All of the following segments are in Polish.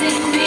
music.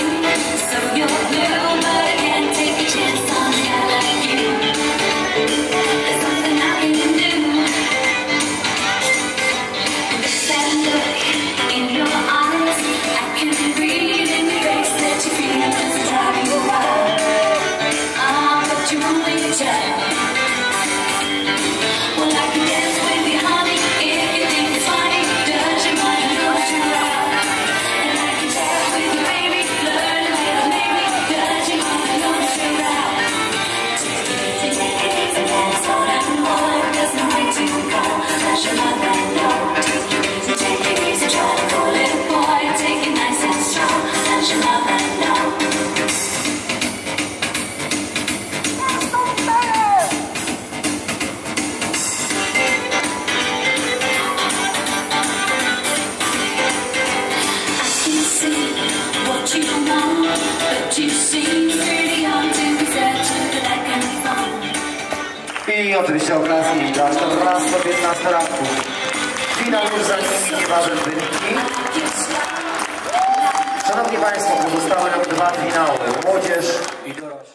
I oczywiście oklaski dla 14-15 ranków. Finał już za nimi, nieważne wyniki. Szanowni Państwo, pozostały nam dwa finały. Młodzież i dorośli.